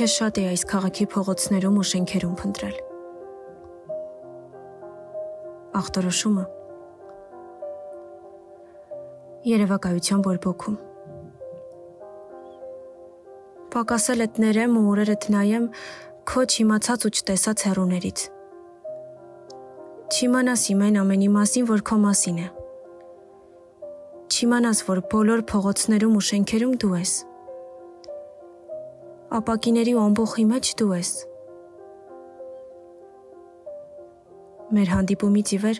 քեզ շատ է այս քաղաքի փողոցներում ու շենքերում փնտրել։ Ախտորոշումը երևակայության բորբոքում։ Պակասել էդ ներեմ ու օրերը տնայեմ քո չիմացած ու չտեսած հերուներից։ Չիմանաս իմ այն ամենի մասին, որ քո մասին է։ Չիմանաս, որ բոլոր փողոցներում ու շենքերում դու ես։ Ապակիների ու ամբողջի մեջ դու ես։ Մեր հանդիպումից ի վեր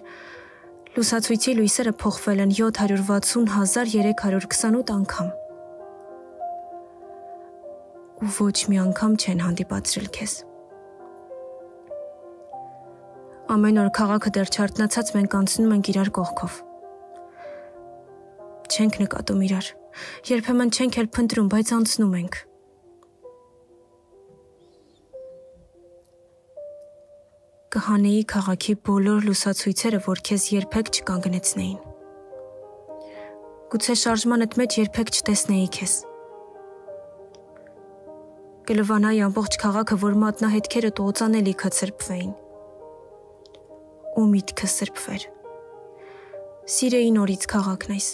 լուսացույցի լույսերը փոխվել են 760328 անգամ։ Ու ոչ մի անգամ չեն հանդիպացրել քեզ։ Ամեն օր քաղաքը դեռ չարտնացած մենք անցնում ենք իրար կողքով։ Չենք նկատում իրար։ Երբեմն չենք էլ փնտրում, բայց անցնում ենք։ կհանեի քաղաքի բոլոր լուսացույցերը, որ քեզ երբեք չկանգնեցնեին։ Գուցե շարժմանդ մեջ երբեք չտեսնեի քեզ։ Կլվանայի ամբողջ քաղաքը, որ մատնահետքերը տոծանելիքը սրբվեին։ Ու միտքը սրբվեր։ Սիրեի նորից քաղաքն այս։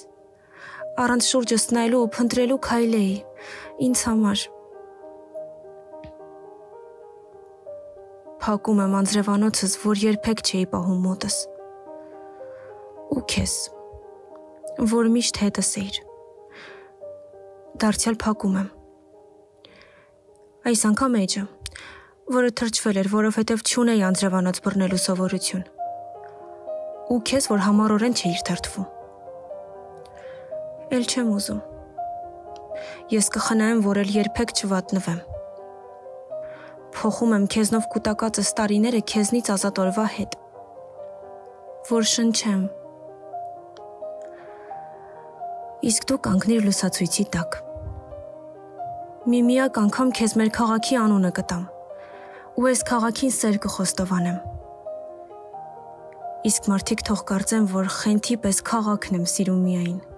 Առանց շուրջս նայելու ու փնտրելու քայլեի ինձ համար փակում եմ անձրևանոցս, որ երբեք չէի պահում մոտս։ Ու քեզ, որ միշտ հետս էիր։ Դարձյալ փակում եմ։ Այս անգամ էջը, որը թրջվել էր, որովհետև չունեի անձրևանոց բռնելու սովորություն։ Ու քեզ, որ համառորեն չէիր թրթվում։ Էլ չեմ ուզում։ Ես կխնայեմ, որ էլ երբեք չվատնվեմ փոխում եմ քեզնով կൂട്ടակածս տարիները քեզնից ազատ օրվա հետ։ Որ շնչեմ։ Իսկ դու կանգնիր լուսացույցի տակ։ Մի միակ անգամ քեզ մեր քաղաքի անունը կտամ։ Ու այս քաղաքին սեր կխոստովանեմ։ Իսկ մարդիկ թող կարծեն, որ խենթի պես քաղաքն եմ սիրում միայն։